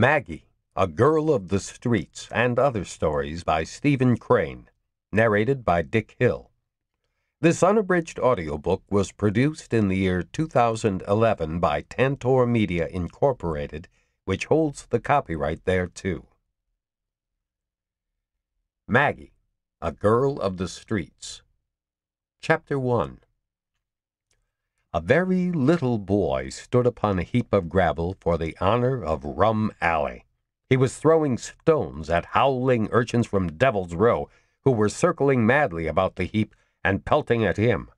Maggie, A Girl of the Streets, and Other Stories by Stephen Crane, narrated by Dick Hill. This unabridged audiobook was produced in the year 2011 by Tantor Media Incorporated, which holds the copyright thereto. Maggie, A Girl of the Streets. Chapter 1 A very little boy stood upon a heap of gravel for the honor of Rum Alley. He was throwing stones at howling urchins from Devil's Row who were circling madly about the heap and pelting at him.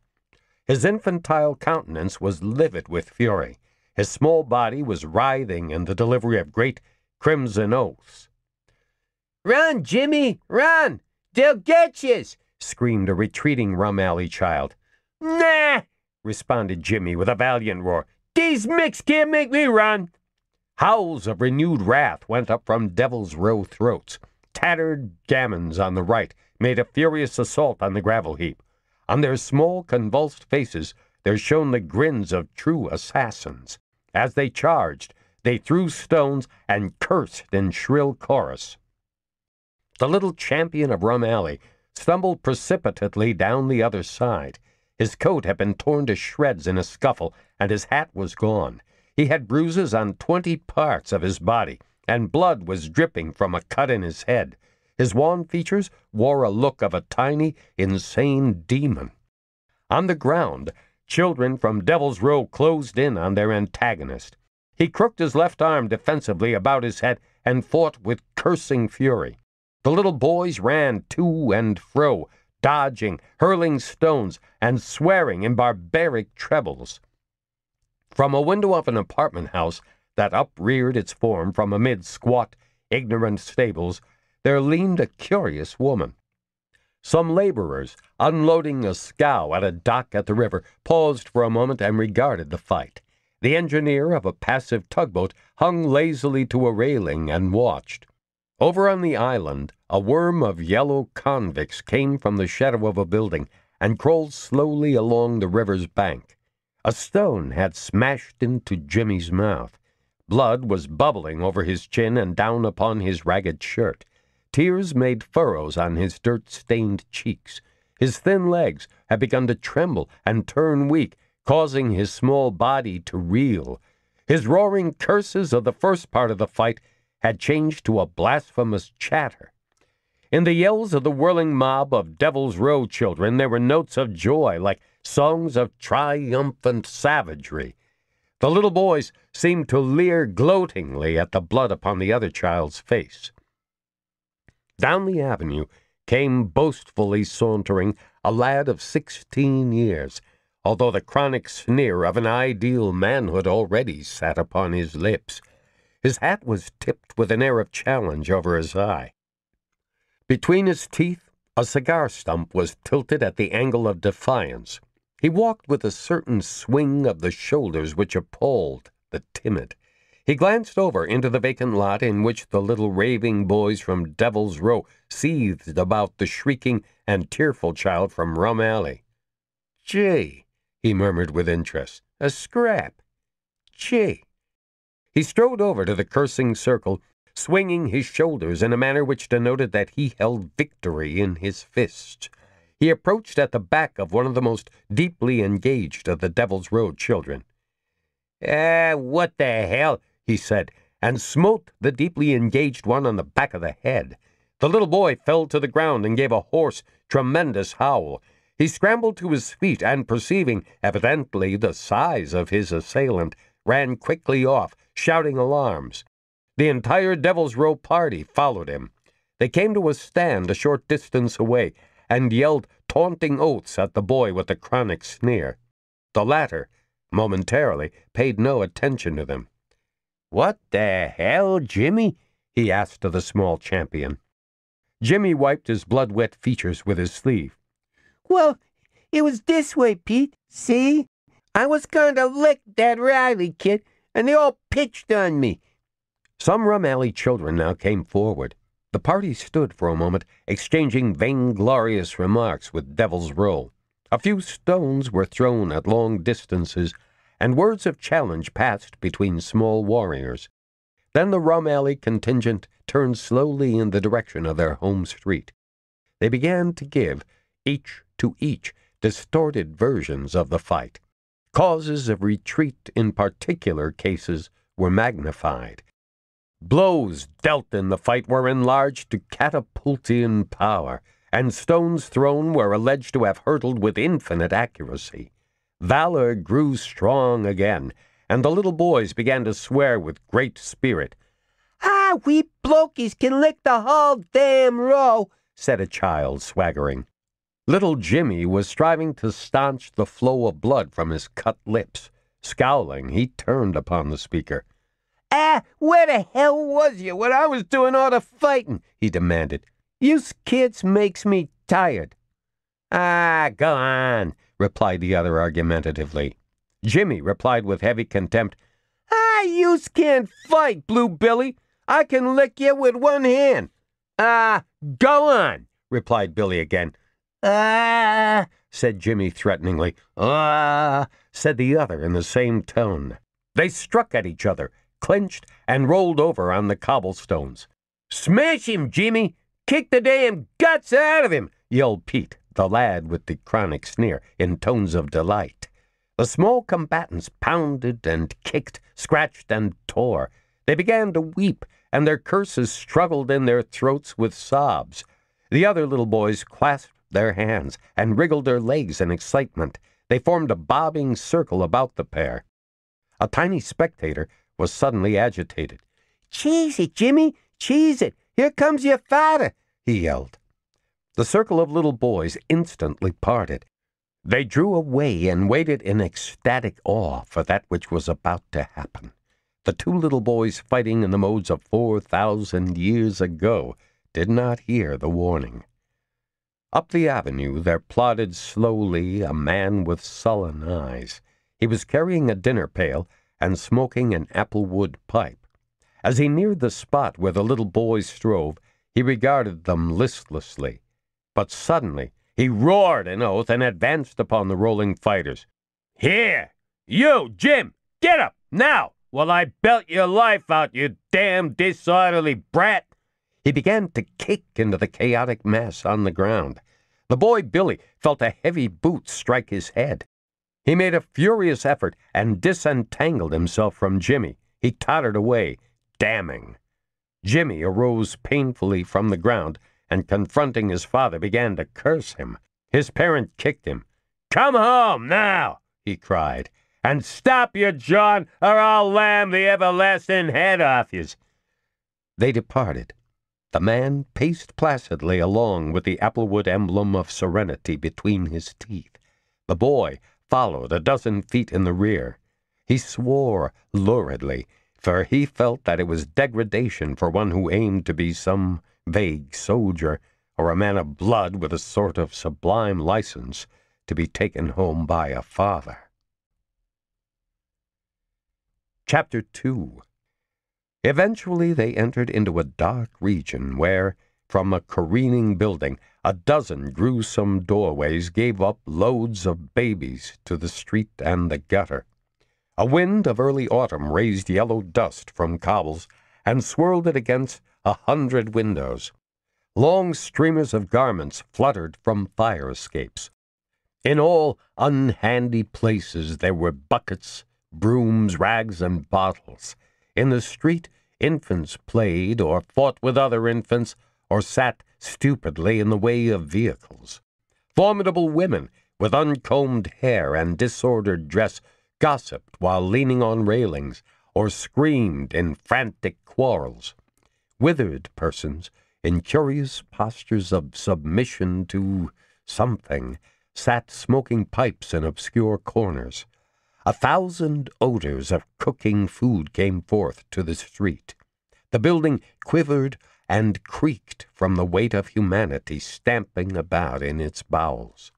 His infantile countenance was livid with fury. His small body was writhing in the delivery of great crimson oaths. Run, Jimmy, run! They'll get yez! screamed a retreating Rum Alley child. Nah! Responded Jimmy with a valiant roar. These micks can't make me run! Howls of renewed wrath went up from Devil's Row throats. Tattered gammons on the right made a furious assault on the gravel heap. On their small, convulsed faces there shone the grins of true assassins. As they charged, they threw stones and cursed in shrill chorus. The little champion of Rum Alley stumbled precipitately down the other side. His coat had been torn to shreds in a scuffle, and his hat was gone. He had bruises on twenty parts of his body, and blood was dripping from a cut in his head. His wan features wore a look of a tiny, insane demon. On the ground, children from Devil's Row closed in on their antagonist. He crooked his left arm defensively about his head and fought with cursing fury. The little boys ran to and fro, dodging, hurling stones, and swearing in barbaric trebles. From a window of an apartment house that upreared its form from amid squat, ignorant stables, there leaned a curious woman. Some laborers, unloading a scow at a dock at the river, paused for a moment and regarded the fight. The engineer of a passive tugboat hung lazily to a railing and watched. Over on the island, a worm of yellow convicts came from the shadow of a building and crawled slowly along the river's bank. A stone had smashed into Jimmy's mouth. Blood was bubbling over his chin and down upon his ragged shirt. Tears made furrows on his dirt stained cheeks. His thin legs had begun to tremble and turn weak, causing his small body to reel. His roaring curses of the first part of the fight had changed to a blasphemous chatter. In the yells of the whirling mob of Devil's Row children, there were notes of joy, like songs of triumphant savagery. The little boys seemed to leer gloatingly at the blood upon the other child's face. Down the avenue came boastfully sauntering a lad of sixteen years, although the chronic sneer of an ideal manhood already sat upon his lips. His hat was tipped with an air of challenge over his eye. Between his teeth, a cigar stump was tilted at the angle of defiance. He walked with a certain swing of the shoulders which appalled the timid. He glanced over into the vacant lot in which the little raving boys from Devil's Row seethed about the shrieking and tearful child from Rum Alley. Gee, he murmured with interest, a scrap. Gee. He strode over to the cursing circle, swinging his shoulders in a manner which denoted that he held victory in his fist. He approached at the back of one of the most deeply engaged of the Devil's Row children. Eh, what the hell, he said, and smote the deeply engaged one on the back of the head. The little boy fell to the ground and gave a hoarse, tremendous howl. He scrambled to his feet and, perceiving evidently the size of his assailant, ran quickly off, shouting alarms. The entire Devil's Row party followed him. They came to a stand a short distance away and yelled taunting oaths at the boy with the chronic sneer. The latter, momentarily, paid no attention to them. What the hell, Jimmy? he asked of the small champion. Jimmy wiped his blood wet features with his sleeve. Well, it was this way, Pete. See? I was going to lick that Riley kid, and they all pitched on me. Some Rum Alley children now came forward. The party stood for a moment, exchanging vainglorious remarks with Devil's Row. A few stones were thrown at long distances, and words of challenge passed between small warriors. Then the Rum Alley contingent turned slowly in the direction of their home street. They began to give, each to each, distorted versions of the fight. Causes of retreat in particular cases were magnified. Blows dealt in the fight were enlarged to catapultian power, and stones thrown were alleged to have hurtled with infinite accuracy. Valor grew strong again, and the little boys began to swear with great spirit. Ah, we blokies can lick the whole damn row, said a child, swaggering. Little Jimmy was striving to staunch the flow of blood from his cut lips. Scowling, he turned upon the speaker. Ah, where the hell was you when I was doing all the fighting? he demanded. You kids makes me tired. Ah, go on, replied the other argumentatively. Jimmy replied with heavy contempt. Ah, you can't fight, Blue Billy. I can lick you with one hand. Ah, go on, replied Billy again. Ah, said Jimmy threateningly. Ah, said the other in the same tone. They struck at each other, clinched, and rolled over on the cobblestones. Smash him, Jimmy! Kick the damn guts out of him! yelled Pete, the lad with the chronic sneer, in tones of delight. The small combatants pounded and kicked, scratched and tore. They began to weep, and their curses struggled in their throats with sobs. The other little boys clasped their hands and wriggled their legs in excitement. They formed a bobbing circle about the pair. A tiny spectator was suddenly agitated. Cheese it, Jimmy! Cheese it! Here comes your father! he yelled. The circle of little boys instantly parted. They drew away and waited in ecstatic awe for that which was about to happen. The two little boys fighting in the modes of four thousand years ago did not hear the warning. Up the avenue there plodded slowly a man with sullen eyes. He was carrying a dinner pail and smoking an applewood pipe. As he neared the spot where the little boys strove, he regarded them listlessly. But suddenly he roared an oath and advanced upon the rolling fighters. Here! You, Jim! Get up, now, while I belt your life out, you damn disorderly brat! He began to kick into the chaotic mass on the ground. The boy Billy felt a heavy boot strike his head. He made a furious effort and disentangled himself from Jimmy. He tottered away, damning. Jimmy arose painfully from the ground and, confronting his father, began to curse him. His parent kicked him. Come home now, he cried, and stop your jawing, or I'll lam the everlasting head off yous. They departed. The man paced placidly along with the applewood emblem of serenity between his teeth. The boy followed a dozen feet in the rear. He swore luridly, for he felt that it was degradation for one who aimed to be some vague soldier or a man of blood with a sort of sublime license to be taken home by a father. Chapter 2 Eventually they entered into a dark region where, from a careening building, a dozen gruesome doorways gave up loads of babies to the street and the gutter. A wind of early autumn raised yellow dust from cobbles and swirled it against a hundred windows. Long streamers of garments fluttered from fire escapes. In all unhandy places there were buckets, brooms, rags, and bottles. In the street, infants played or fought with other infants or sat stupidly in the way of vehicles. Formidable women with uncombed hair and disordered dress gossiped while leaning on railings or screamed in frantic quarrels. Withered persons, in curious postures of submission to something, sat smoking pipes in obscure corners. A thousand odors of cooking food came forth to the street. The building quivered and creaked from the weight of humanity stamping about in its bowels.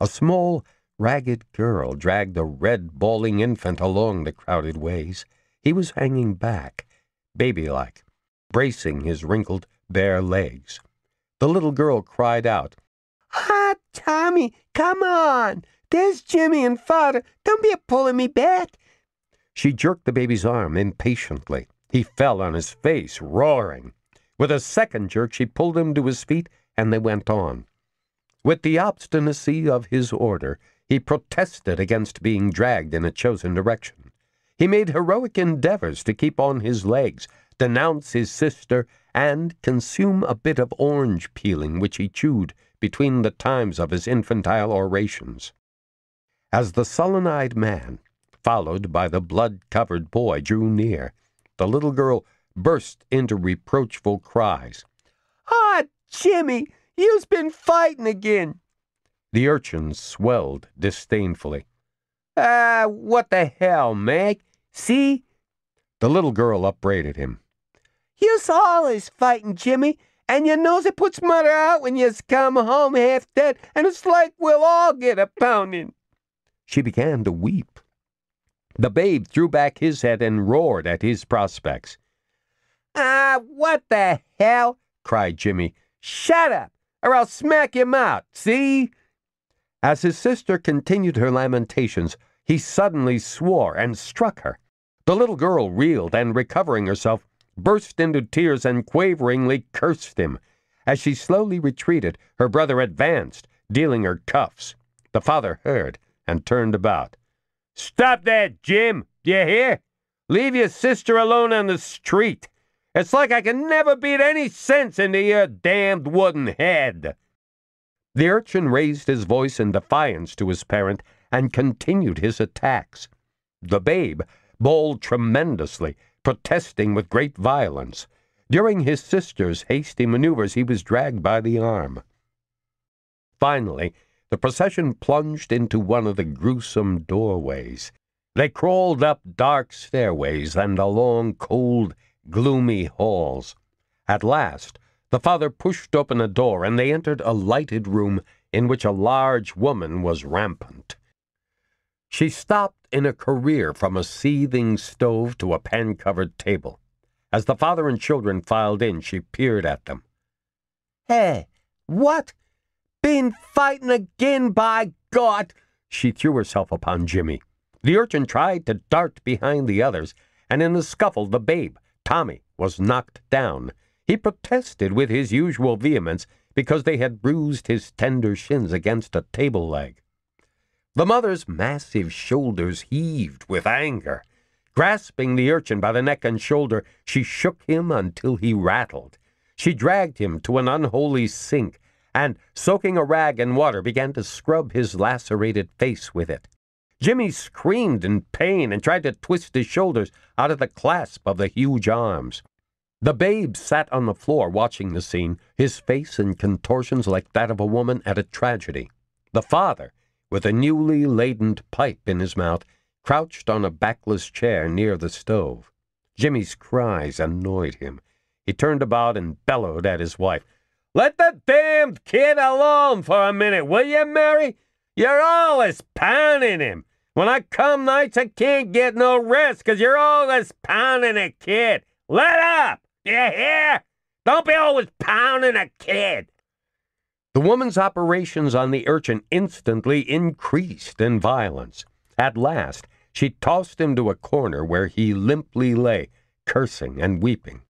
A small, ragged girl dragged a red, bawling infant along the crowded ways. He was hanging back, babylike, bracing his wrinkled, bare legs. The little girl cried out, Ah, Tommy, come on! There's Jimmy and father. Don't be a pulling me back. She jerked the baby's arm impatiently. He fell on his face, roaring. With a second jerk, she pulled him to his feet, and they went on. With the obstinacy of his order, he protested against being dragged in a chosen direction. He made heroic endeavors to keep on his legs, denounce his sister, and consume a bit of orange peeling which he chewed between the times of his infantile orations. As the sullen eyed man, followed by the blood covered boy, drew near, the little girl burst into reproachful cries. Ah, Jimmy, you's been fighting again. The urchin swelled disdainfully. Ah, what the hell, Meg? See? The little girl upbraided him. You's always fighting, Jimmy, and you knows it puts mother out when you's come home half dead, and it's like we'll all get a pounding. She began to weep. The babe threw back his head and roared at his prospects. Ah, what the hell? cried Jimmy. Shut up, or I'll smack him out, see? As his sister continued her lamentations, he suddenly swore and struck her. The little girl reeled and, recovering herself, burst into tears and quaveringly cursed him. As she slowly retreated, her brother advanced, dealing her cuffs. The father heard and turned about. Stop that, Jim! Do you hear? Leave your sister alone on the street. It's like I can never beat any sense into your damned wooden head. The urchin raised his voice in defiance to his parent and continued his attacks. The babe bawled tremendously, protesting with great violence. During his sister's hasty maneuvers, he was dragged by the arm. Finally, the procession plunged into one of the gruesome doorways. They crawled up dark stairways and along cold, gloomy halls. At last, the father pushed open a door, and they entered a lighted room in which a large woman was rampant. She stopped in a career from a seething stove to a pan covered table. As the father and children filed in, she peered at them. Hey, what? Been fighting again, by God! She threw herself upon Jimmy. The urchin tried to dart behind the others, and in the scuffle, the babe, Tommy, was knocked down. He protested with his usual vehemence because they had bruised his tender shins against a table leg. The mother's massive shoulders heaved with anger. Grasping the urchin by the neck and shoulder, she shook him until he rattled. She dragged him to an unholy sink and, soaking a rag in water, began to scrub his lacerated face with it. Jimmy screamed in pain and tried to twist his shoulders out of the clasp of the huge arms. The babe sat on the floor watching the scene, his face in contortions like that of a woman at a tragedy. The father, with a newly laden pipe in his mouth, crouched on a backless chair near the stove. Jimmy's cries annoyed him. He turned about and bellowed at his wife. Let the damned kid alone for a minute, will you, Mary? You're always pounding him. When I come nights, I can't get no rest 'cause you're always pounding a kid. Let up! You hear? Don't be always pounding a kid. The woman's operations on the urchin instantly increased in violence. At last, she tossed him to a corner where he limply lay, cursing and weeping.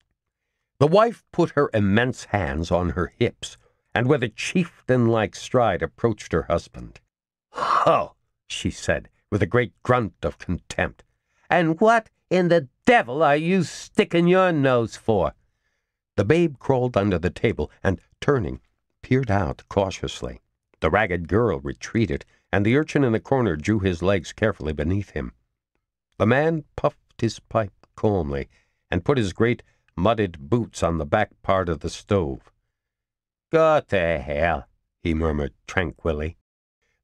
The wife put her immense hands on her hips, and with a chieftain like stride approached her husband. Ho! she said, with a great grunt of contempt. And what in the devil are you sticking your nose for? The babe crawled under the table and, turning, peered out cautiously. The ragged girl retreated, and the urchin in the corner drew his legs carefully beneath him. The man puffed his pipe calmly and put his great mudded boots on the back part of the stove. Go to hell, he murmured tranquilly.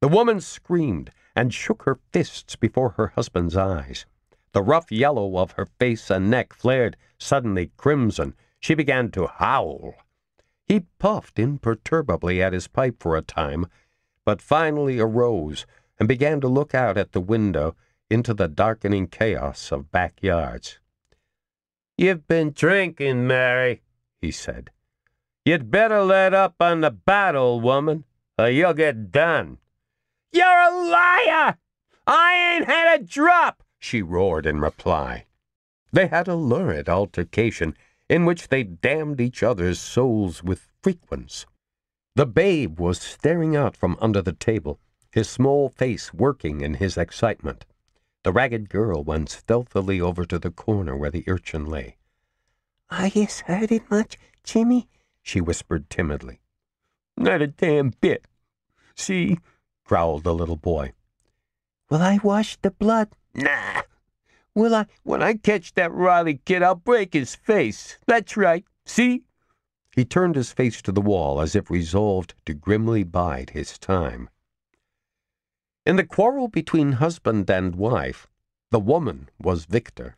The woman screamed and shook her fists before her husband's eyes. The rough yellow of her face and neck flared suddenly crimson. She began to howl. He puffed imperturbably at his pipe for a time, but finally arose and began to look out at the window into the darkening chaos of backyards. You've been drinking, Mary, he said. You'd better let up on the battle, woman, or you'll get done. You're a liar! I ain't had a drop! she roared in reply. They had a lurid altercation in which they damned each other's souls with frequence. The babe was staring out from under the table, his small face working in his excitement. The ragged girl went stealthily over to the corner where the urchin lay. Are you hurting much, Jimmy? she whispered timidly. Not a damn bit. See? growled the little boy. Will I wash the blood? Nah. Will I? When I catch that Riley kid, I'll break his face. That's right. See? He turned his face to the wall as if resolved to grimly bide his time. In the quarrel between husband and wife, the woman was victor.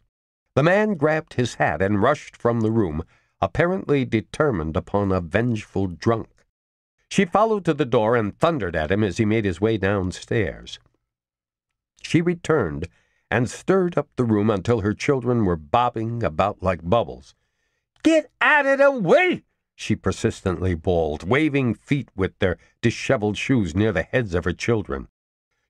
The man grabbed his hat and rushed from the room, apparently determined upon a vengeful drunk. She followed to the door and thundered at him as he made his way downstairs. She returned and stirred up the room until her children were bobbing about like bubbles. Get out of the way! she persistently bawled, waving feet with their disheveled shoes near the heads of her children.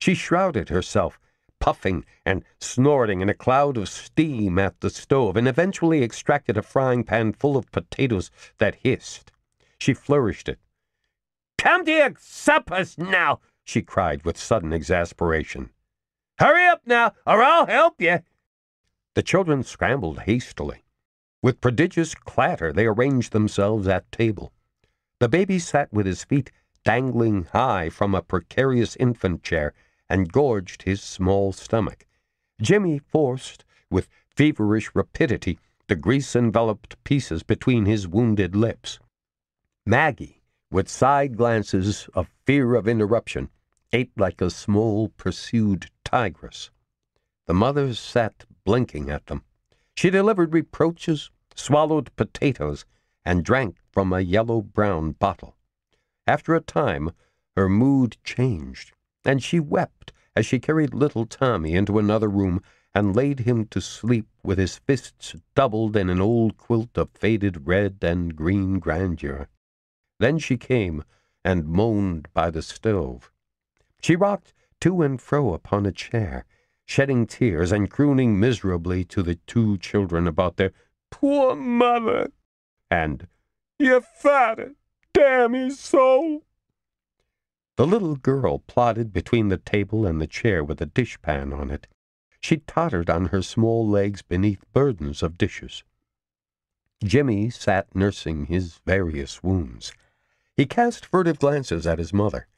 She shrouded herself, puffing and snorting in a cloud of steam at the stove, and eventually extracted a frying pan full of potatoes that hissed. She flourished it. Come to your suppers now, she cried with sudden exasperation. Hurry up now, or I'll help you. The children scrambled hastily. With prodigious clatter, they arranged themselves at table. The baby sat with his feet dangling high from a precarious infant chair and gorged his small stomach. Jimmy forced, with feverish rapidity, the grease enveloped pieces between his wounded lips. Maggie, with side glances of fear of interruption, ate like a small pursued tigress. The mothers sat blinking at them. She delivered reproaches, swallowed potatoes, and drank from a yellow brown bottle. After a time, her mood changed, and she wept as she carried little Tommy into another room and laid him to sleep with his fists doubled in an old quilt of faded red and green grandeur. Then she came and moaned by the stove. She rocked to and fro upon a chair, shedding tears and crooning miserably to the two children about their poor mother and your father, damn his soul. The little girl plodded between the table and the chair with a dishpan on it. She tottered on her small legs beneath burdens of dishes. Jimmy sat nursing his various wounds. He cast furtive glances at his mother.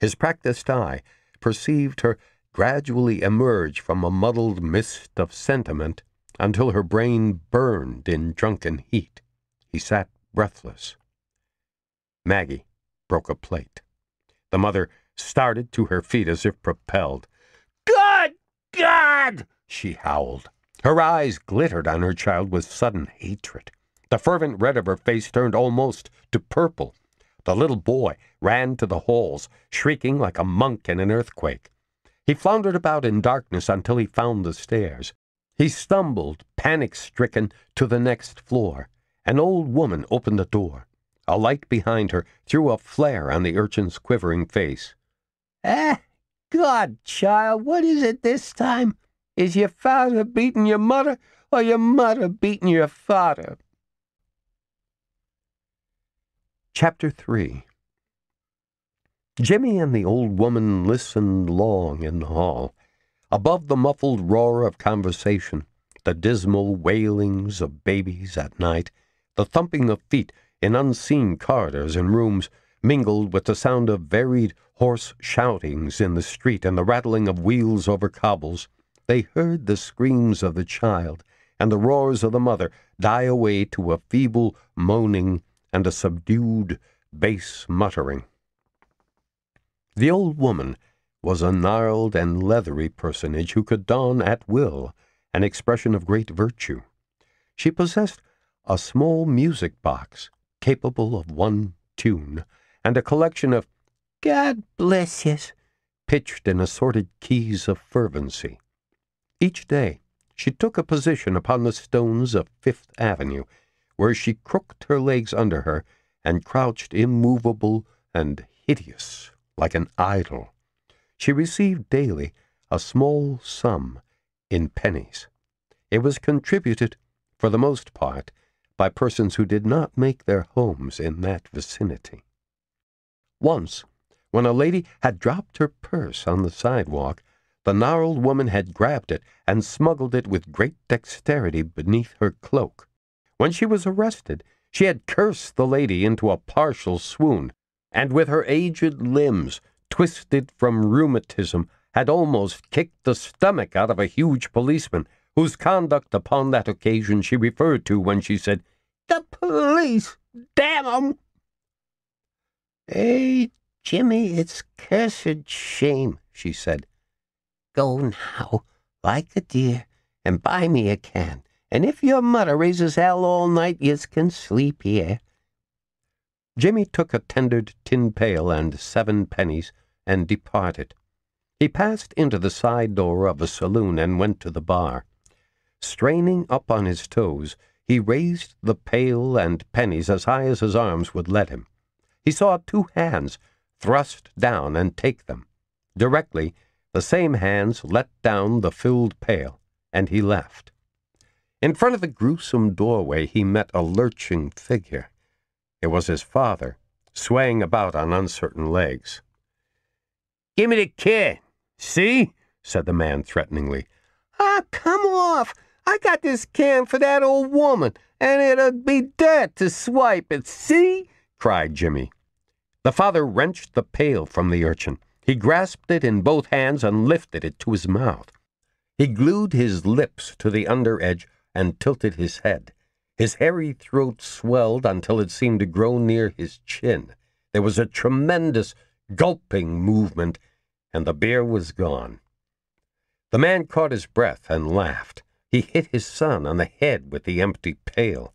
His practiced eye perceived her gradually emerge from a muddled mist of sentiment until her brain burned in drunken heat. He sat breathless. Maggie broke a plate. The mother started to her feet as if propelled. Good God! she howled. Her eyes glittered on her child with sudden hatred. The fervent red of her face turned almost to purple. The little boy ran to the halls, shrieking like a monk in an earthquake. He floundered about in darkness until he found the stairs. He stumbled, panic stricken, to the next floor. An old woman opened the door. A light behind her threw a flare on the urchin's quivering face. Eh? God, child, what is it this time? Is your father beating your mother, or your mother beating your father? Chapter 3 Jimmy and the old woman listened long in the hall. Above the muffled roar of conversation, the dismal wailings of babies at night, the thumping of feet in unseen corridors and rooms, mingled with the sound of varied hoarse shoutings in the street and the rattling of wheels over cobbles, they heard the screams of the child and the roars of the mother die away to a feeble moaning and a subdued bass muttering. The old woman was a gnarled and leathery personage who could don at will an expression of great virtue. She possessed a small music box capable of one tune and a collection of God bless yous pitched in assorted keys of fervency. Each day she took a position upon the stones of Fifth Avenue, where she crooked her legs under her and crouched immovable and hideous like an idol she received daily a small sum in pennies. It was contributed, for the most part, by persons who did not make their homes in that vicinity. Once, when a lady had dropped her purse on the sidewalk, the gnarled woman had grabbed it and smuggled it with great dexterity beneath her cloak. When she was arrested, she had cursed the lady into a partial swoon, and with her aged limbs, twisted from rheumatism, had almost kicked the stomach out of a huge policeman, whose conduct upon that occasion she referred to when she said, The police! Damn 'em! Hey, Jimmy, it's cursed shame, she said. Go now, like a dear, and buy me a can, and if your mother raises hell all night, yez can sleep here. Jimmy took a tendered tin pail and seven pennies and departed. He passed into the side door of a saloon and went to the bar. Straining up on his toes, he raised the pail and pennies as high as his arms would let him. He saw two hands thrust down and take them. Directly, the same hands let down the filled pail, and he left. In front of the gruesome doorway, he met a lurching figure. It was his father, swaying about on uncertain legs. Give me the kid. See? said the man threateningly. Ah, come off. I got this can for that old woman, and it'd be dirt to swipe it. See? cried Jimmy. The father wrenched the pail from the urchin. He grasped it in both hands and lifted it to his mouth. He glued his lips to the under edge and tilted his head. His hairy throat swelled until it seemed to grow near his chin. There was a tremendous gulping movement, and the beer was gone. The man caught his breath and laughed. He hit his son on the head with the empty pail.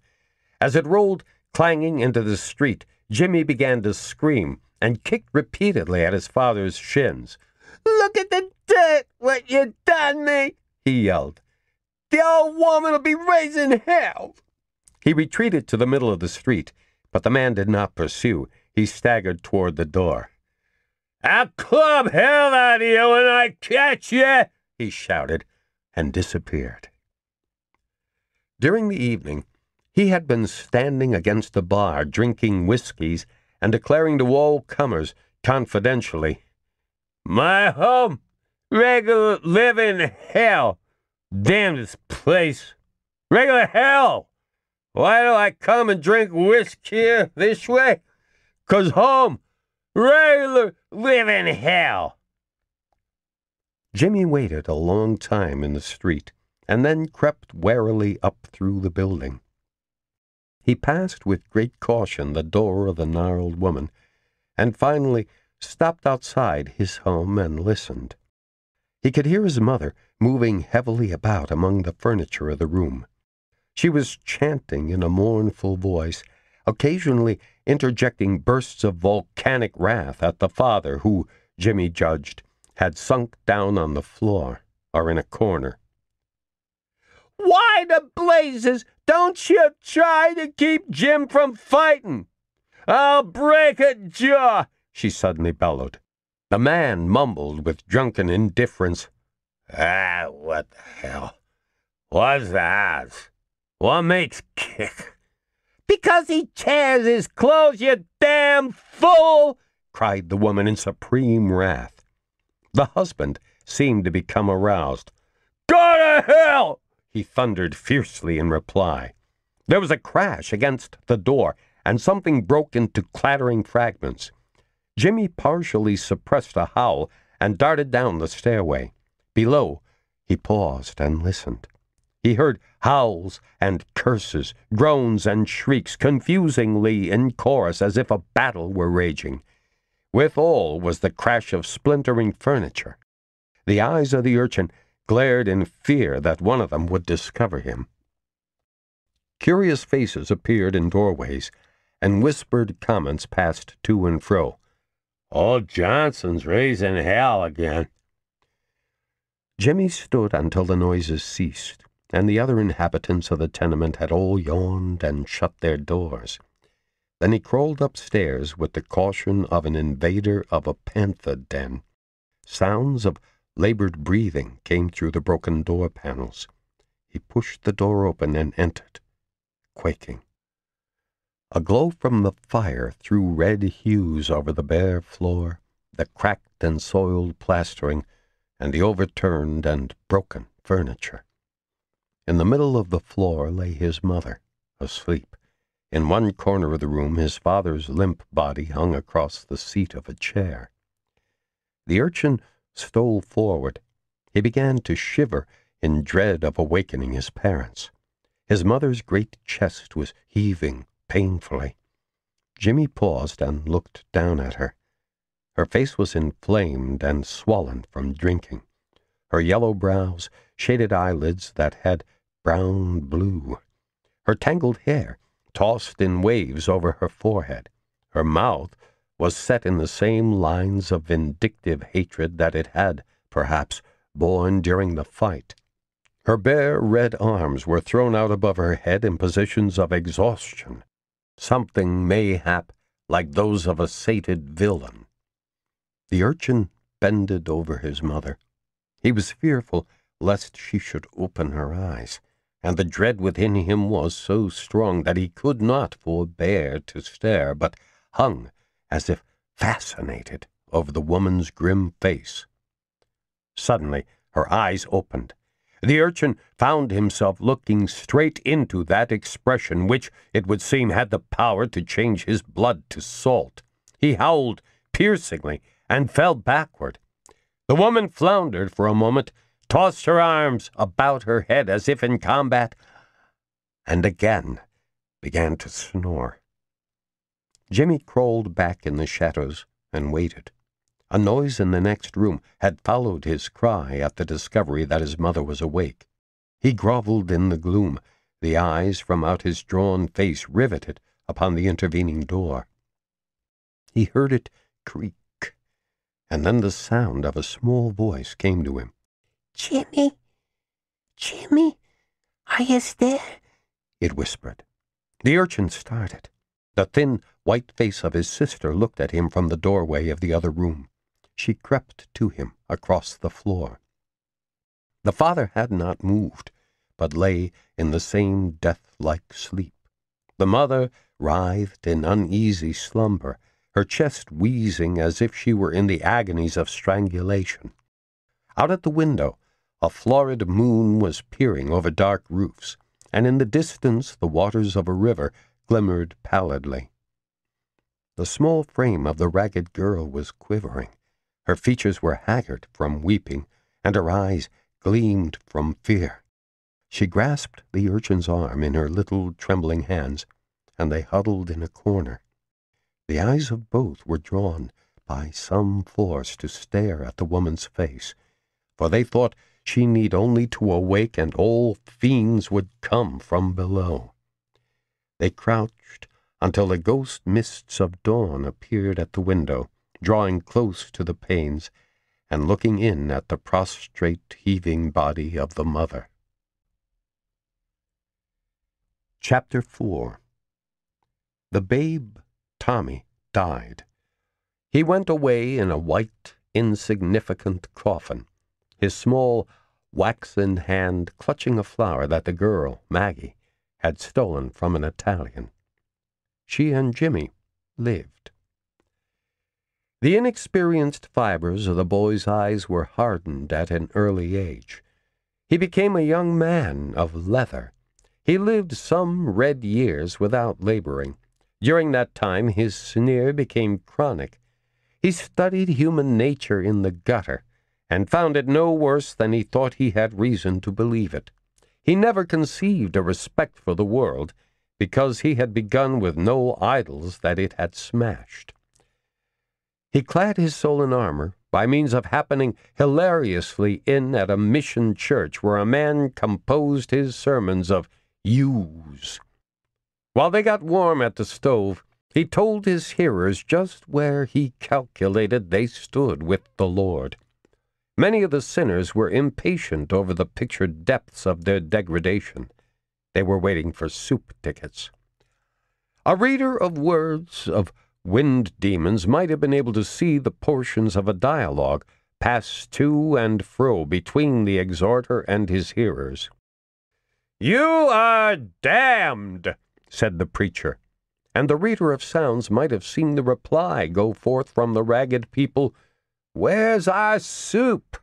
As it rolled clanging into the street, Jimmy began to scream and kicked repeatedly at his father's shins. Look at the dirt, what you done me, he yelled. The old woman'll be raising hell. He retreated to the middle of the street, but the man did not pursue. He staggered toward the door. I'll club hell out of you when I catch you, he shouted, and disappeared. During the evening, he had been standing against the bar, drinking whiskies and declaring to all comers confidentially, My home, regular living hell. Damn this place. Regular hell. Why do I come and drink whiskey this way? 'Cause home, regular living hell. Jimmy waited a long time in the street and then crept warily up through the building. He passed with great caution the door of the gnarled woman, and finally stopped outside his home and listened. He could hear his mother moving heavily about among the furniture of the room. She was chanting in a mournful voice, occasionally interjecting bursts of volcanic wrath at the father who, Jimmy judged, had sunk down on the floor or in a corner. Why the blazes don't you try to keep Jim from fighting? I'll break a jaw, she suddenly bellowed. The man mumbled with drunken indifference. Ah, what the hell? What's that? What makes kick? Because he tears his clothes, you damn fool! cried the woman in supreme wrath. The husband seemed to become aroused. Go to hell! He thundered fiercely in reply. There was a crash against the door, and something broke into clattering fragments. Jimmy partially suppressed a howl and darted down the stairway. Below, he paused and listened. He heard howls and curses, groans and shrieks confusingly in chorus as if a battle were raging. With all was the crash of splintering furniture. The eyes of the urchin glared in fear that one of them would discover him. Curious faces appeared in doorways, and whispered comments passed to and fro. Old Johnson's raising hell again. Jimmy stood until the noises ceased, and the other inhabitants of the tenement had all yawned and shut their doors. Then he crawled upstairs with the caution of an invader of a panther den. Sounds of labored breathing came through the broken door panels. He pushed the door open and entered, quaking. A glow from the fire threw red hues over the bare floor, the cracked and soiled plastering, and the overturned and broken furniture. In the middle of the floor lay his mother, asleep. In one corner of the room, his father's limp body hung across the seat of a chair. The urchin stole forward. He began to shiver in dread of awakening his parents. His mother's great chest was heaving painfully. Jimmy paused and looked down at her. Her face was inflamed and swollen from drinking. Her yellow brows shaded eyelids that had brown blue. Her tangled hair tossed in waves over her forehead. Her mouth was set in the same lines of vindictive hatred that it had, perhaps, borne during the fight. Her bare red arms were thrown out above her head in positions of exhaustion something mayhap like those of a sated villain. The urchin bended over his mother. He was fearful lest she should open her eyes, and the dread within him was so strong that he could not forbear to stare, but hung as if fascinated over the woman's grim face. Suddenly her eyes opened, the urchin found himself looking straight into that expression which, it would seem, had the power to change his blood to salt. He howled piercingly and fell backward. The woman floundered for a moment, tossed her arms about her head as if in combat, and again began to snore. Jimmy crawled back in the shadows and waited. A noise in the next room had followed his cry at the discovery that his mother was awake. He groveled in the gloom, the eyes from out his drawn face riveted upon the intervening door. He heard it creak, and then the sound of a small voice came to him. Jimmy, Jimmy, are you there? It whispered. The urchin started. The thin, white face of his sister looked at him from the doorway of the other room she crept to him across the floor. The father had not moved, but lay in the same death-like sleep. The mother writhed in uneasy slumber, her chest wheezing as if she were in the agonies of strangulation. Out at the window, a florid moon was peering over dark roofs, and in the distance the waters of a river glimmered pallidly. The small frame of the ragged girl was quivering. Her features were haggard from weeping, and her eyes gleamed from fear. She grasped the urchin's arm in her little trembling hands, and they huddled in a corner. The eyes of both were drawn by some force to stare at the woman's face, for they thought she need only to awake and all fiends would come from below. They crouched until the ghost mists of dawn appeared at the window, drawing close to the panes and looking in at the prostrate, heaving body of the mother. Chapter 4 The babe, Tommy, died. He went away in a white, insignificant coffin, his small, waxen hand clutching a flower that the girl, Maggie, had stolen from an Italian. She and Jimmy lived. The inexperienced fibers of the boy's eyes were hardened at an early age. He became a young man of leather. He lived some red years without laboring. During that time his sneer became chronic. He studied human nature in the gutter, and found it no worse than he thought he had reason to believe it. He never conceived a respect for the world, because he had begun with no idols that it had smashed. He clad his soul in armor by means of happening hilariously in at a mission church where a man composed his sermons of ewes. While they got warm at the stove, he told his hearers just where he calculated they stood with the Lord. Many of the sinners were impatient over the pictured depths of their degradation. They were waiting for soup tickets. A reader of words, of wind demons might have been able to see the portions of a dialogue pass to and fro between the exhorter and his hearers. You are damned, said the preacher. And the reader of sounds might have seen the reply go forth from the ragged people, Where's our soup?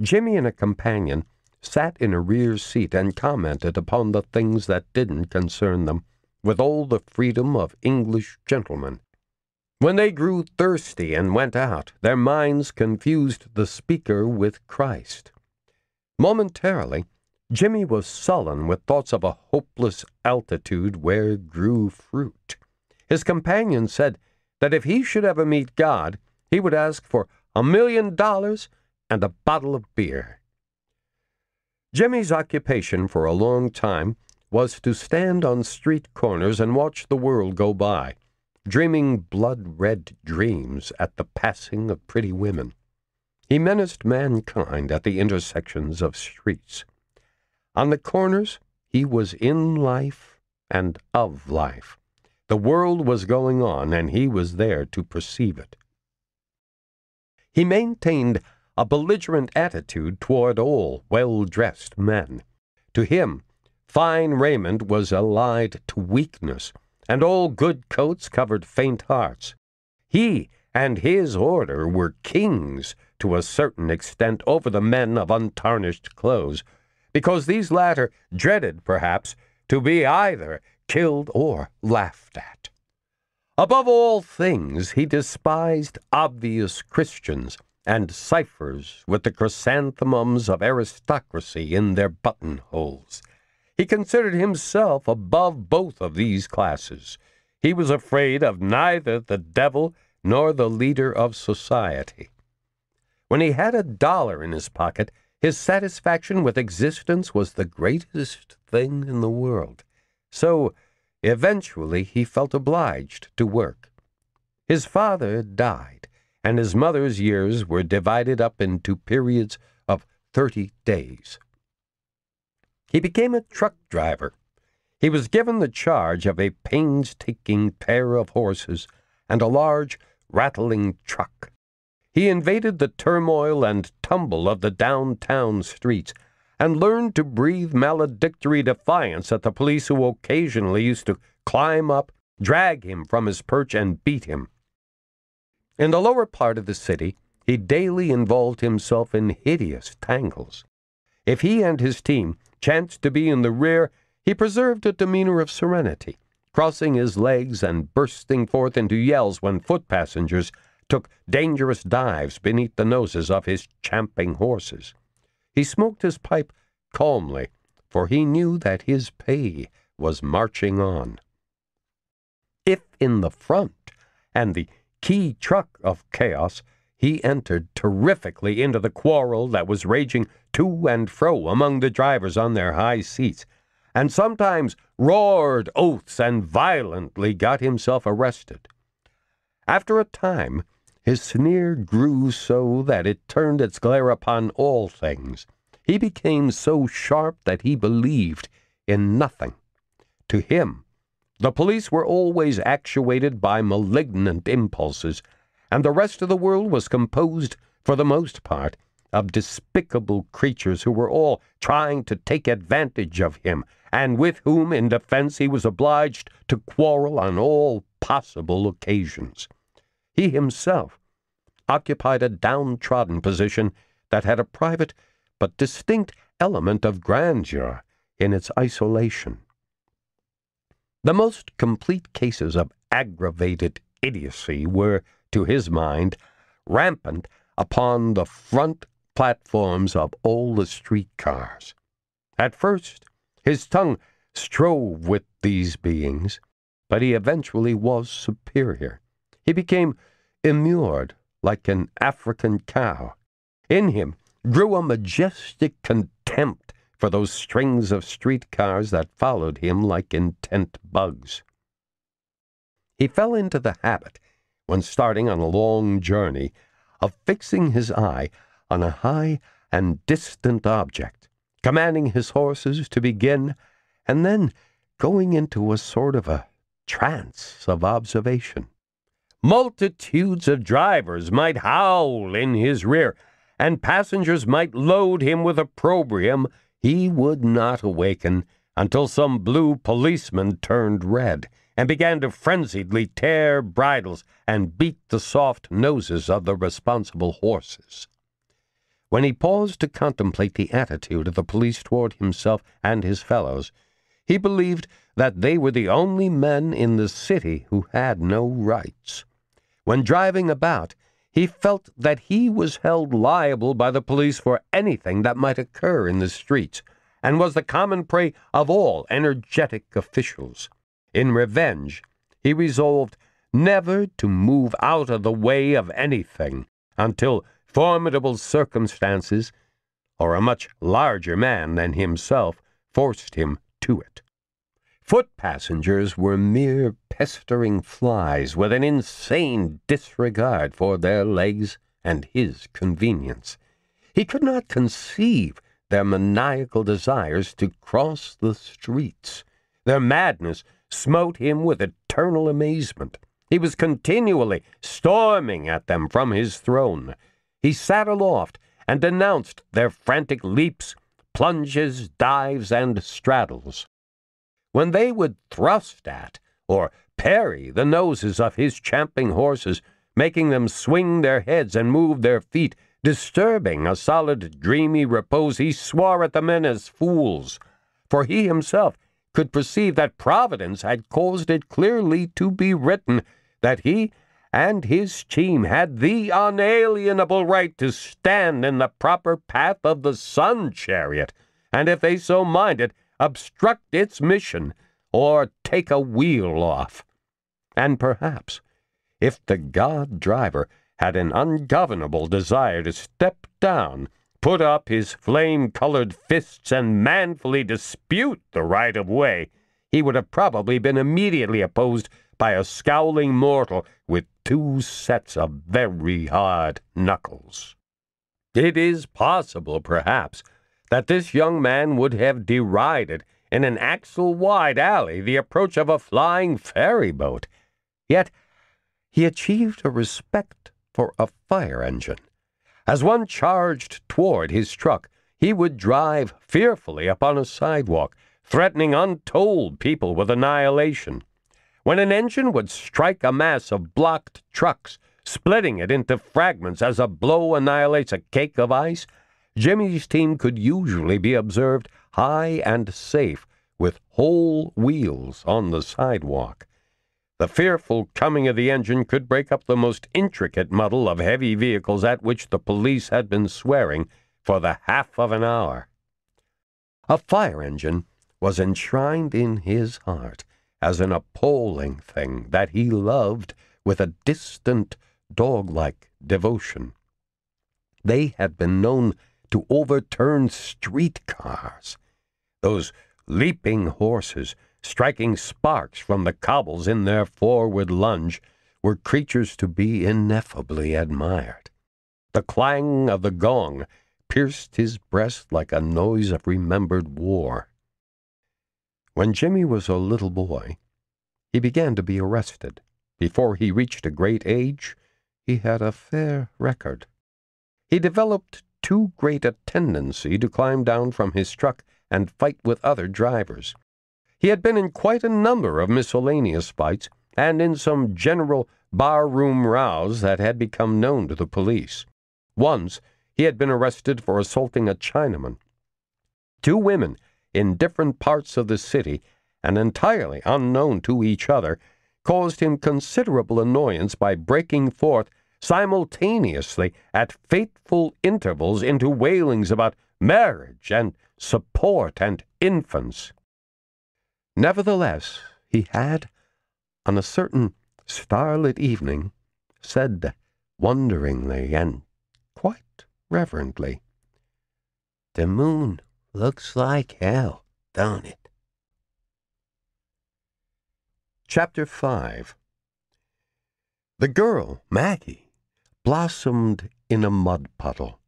Jimmy and a companion sat in a rear seat and commented upon the things that didn't concern them, with all the freedom of English gentlemen. When they grew thirsty and went out, their minds confused the speaker with Christ. Momentarily, Jimmy was sullen with thoughts of a hopeless altitude where grew fruit. His companion said that if he should ever meet God, he would ask for a million dollars and a bottle of beer. Jimmy's occupation for a long time was to stand on street corners and watch the world go by dreaming blood red dreams at the passing of pretty women. He menaced mankind at the intersections of streets. On the corners, he was in life and of life. The world was going on, and he was there to perceive it. He maintained a belligerent attitude toward all well dressed men. To him, fine raiment was allied to weakness and all good coats covered faint hearts. He and his order were kings to a certain extent over the men of untarnished clothes, because these latter dreaded, perhaps, to be either killed or laughed at. Above all things, he despised obvious Christians and ciphers with the chrysanthemums of aristocracy in their buttonholes. He considered himself above both of these classes. He was afraid of neither the devil nor the leader of society. When he had a dollar in his pocket, his satisfaction with existence was the greatest thing in the world. So, eventually, he felt obliged to work. His father died, and his mother's years were divided up into periods of thirty days. He became a truck driver. He was given the charge of a painstaking pair of horses and a large, rattling truck. He invaded the turmoil and tumble of the downtown streets and learned to breathe maledictory defiance at the police who occasionally used to climb up, drag him from his perch, and beat him. In the lower part of the city, he daily involved himself in hideous tangles. If he and his team chanced to be in the rear, he preserved a demeanor of serenity, crossing his legs and bursting forth into yells when foot passengers took dangerous dives beneath the noses of his champing horses. He smoked his pipe calmly, for he knew that his pay was marching on. If in the front and the key truck of chaos, he entered terrifically into the quarrel that was raging to and fro among the drivers on their high seats, and sometimes roared oaths and violently got himself arrested. After a time, his sneer grew so that it turned its glare upon all things. He became so sharp that he believed in nothing. To him, the police were always actuated by malignant impulses, and the rest of the world was composed, for the most part, of despicable creatures who were all trying to take advantage of him, and with whom, in defense, he was obliged to quarrel on all possible occasions. He himself occupied a downtrodden position that had a private but distinct element of grandeur in its isolation. The most complete cases of aggravated idiocy were, to his mind, rampant upon the front platforms of all the streetcars. At first, his tongue strove with these beings, but he eventually was superior. He became immured like an African cow. In him grew a majestic contempt for those strings of streetcars that followed him like intent bugs. He fell into the habit, when starting on a long journey, of fixing his eye on a high and distant object, commanding his horses to begin, and then going into a sort of a trance of observation. Multitudes of drivers might howl in his rear, and passengers might load him with opprobrium He would not awaken until some blue policeman turned red and began to frenziedly tear bridles and beat the soft noses of the responsible horses. When he paused to contemplate the attitude of the police toward himself and his fellows, he believed that they were the only men in the city who had no rights. When driving about, he felt that he was held liable by the police for anything that might occur in the streets, and was the common prey of all energetic officials. In revenge, he resolved never to move out of the way of anything until formidable circumstances, or a much larger man than himself, forced him to it. Foot passengers were mere pestering flies with an insane disregard for their legs and his convenience. He could not conceive their maniacal desires to cross the streets. Their madness smote him with eternal amazement. He was continually storming at them from his throne. He sat aloft and denounced their frantic leaps, plunges, dives, and straddles when they would thrust at or parry the noses of his champing horses, making them swing their heads and move their feet, disturbing a solid, dreamy repose, he swore at the men as fools, for he himself could perceive that Providence had caused it clearly to be written that he and his team had the unalienable right to stand in the proper path of the sun chariot, and if they so minded, obstruct its mission, or take a wheel off. And perhaps, if the god driver had an ungovernable desire to step down, put up his flame colored fists, and manfully dispute the right of way, he would have probably been immediately opposed by a scowling mortal with two sets of very hard knuckles. It is possible, perhaps, that this young man would have derided in an axle wide alley the approach of a flying ferry boat. Yet he achieved a respect for a fire engine. As one charged toward his truck, he would drive fearfully upon a sidewalk, threatening untold people with annihilation. When an engine would strike a mass of blocked trucks, splitting it into fragments as a blow annihilates a cake of ice, Jimmy's team could usually be observed high and safe with whole wheels on the sidewalk. The fearful coming of the engine could break up the most intricate muddle of heavy vehicles at which the police had been swearing for the half of an hour. A fire engine was enshrined in his heart as an appalling thing that he loved with a distant, dog like devotion. They had been known to overturn streetcars. Those leaping horses, striking sparks from the cobbles in their forward lunge, were creatures to be ineffably admired. The clang of the gong pierced his breast like a noise of remembered war. When Jimmy was a little boy, he began to be arrested. Before he reached a great age, he had a fair record. He developed too great a tendency to climb down from his truck and fight with other drivers. He had been in quite a number of miscellaneous fights and in some general barroom rows that had become known to the police. Once he had been arrested for assaulting a Chinaman. Two women in different parts of the city and entirely unknown to each other caused him considerable annoyance by breaking forth simultaneously at fateful intervals into wailings about marriage and support and infants. Nevertheless, he had, on a certain starlit evening, said wonderingly and quite reverently, The moon looks like hell, don't it? Chapter 5 The girl, Maggie, blossomed in a mud puddle.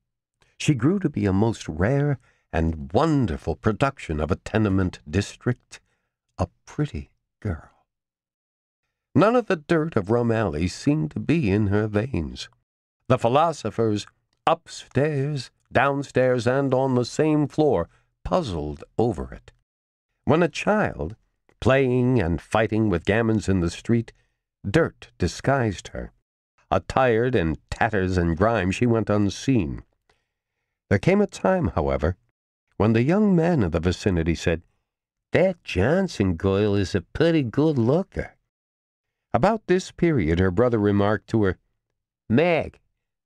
She grew to be a most rare and wonderful production of a tenement district, a pretty girl. None of the dirt of Rum Alley seemed to be in her veins. The philosophers, upstairs, downstairs, and on the same floor, puzzled over it. When a child, playing and fighting with gamins in the street, dirt disguised her. Attired in tatters and grime, she went unseen. There came a time, however, when the young men of the vicinity said, That Johnson girl is a pretty good looker. About this period, her brother remarked to her, Meg,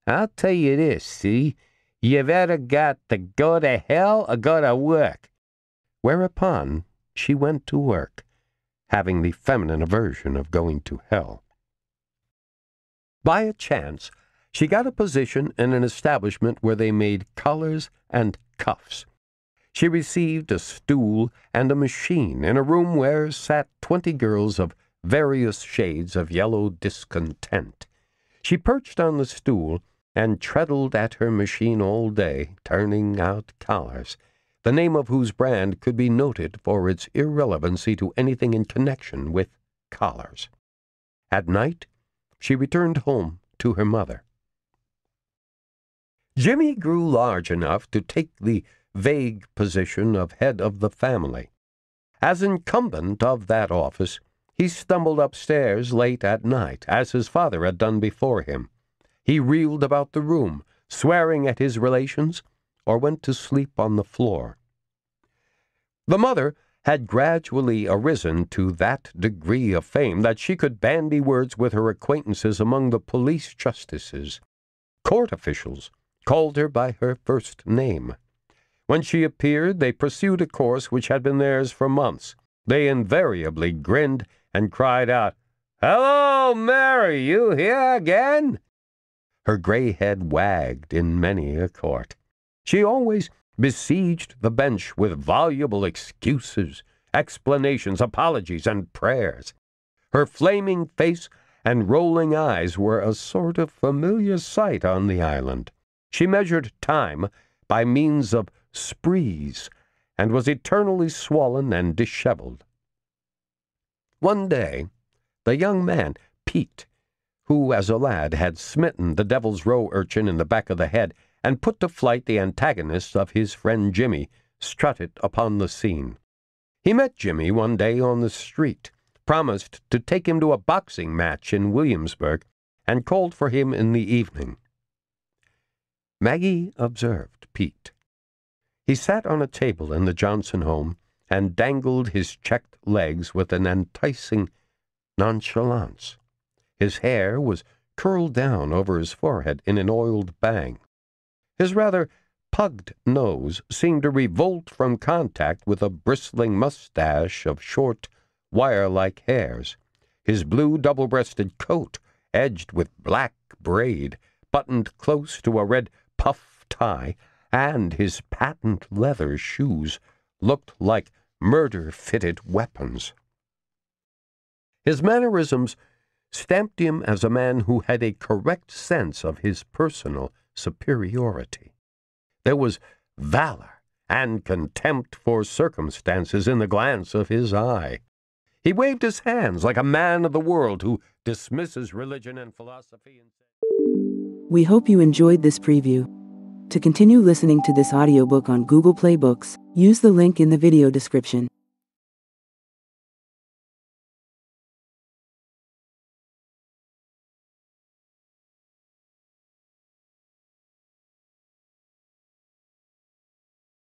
I'll tell you this, see? You've either got to go to hell or go to work. Whereupon she went to work, having the feminine aversion of going to hell. By a chance, she got a position in an establishment where they made collars and cuffs. She received a stool and a machine in a room where sat twenty girls of various shades of yellow discontent. She perched on the stool and treadled at her machine all day, turning out collars, the name of whose brand could be noted for its irrelevancy to anything in connection with collars. At night, she returned home to her mother. Jimmy grew large enough to take the vague position of head of the family. As incumbent of that office, he stumbled upstairs late at night, as his father had done before him. He reeled about the room, swearing at his relations, or went to sleep on the floor. The mother had gradually arisen to that degree of fame that she could bandy words with her acquaintances among the police justices. Court officials called her by her first name. When she appeared, they pursued a course which had been theirs for months. They invariably grinned and cried out, Hello, Mary, you here again? Her gray head wagged in many a court. She always besieged the bench with voluble excuses, explanations, apologies, and prayers. Her flaming face and rolling eyes were a sort of familiar sight on the island. She measured time by means of sprees, and was eternally swollen and disheveled. One day, the young man, Pete, who as a lad had smitten the Devil's Row urchin in the back of the head and put to flight the antagonist of his friend Jimmy, strutted upon the scene. He met Jimmy one day on the street, promised to take him to a boxing match in Williamsburg, and called for him in the evening. Maggie observed Pete. He sat on a table in the Johnson home and dangled his checked legs with an enticing nonchalance. His hair was curled down over his forehead in an oiled bang. His rather pugged nose seemed to revolt from contact with a bristling mustache of short, wire-like hairs. His blue double-breasted coat, edged with black braid, buttoned close to a red puff tie, and his patent leather shoes looked like murder-fitted weapons. His mannerisms stamped him as a man who had a correct sense of his personal superiority. There was valor and contempt for circumstances in the glance of his eye. He waved his hands like a man of the world who dismisses religion and philosophy We hope you enjoyed this preview. To continue listening to this audiobook on Google Play Books, use the link in the video description.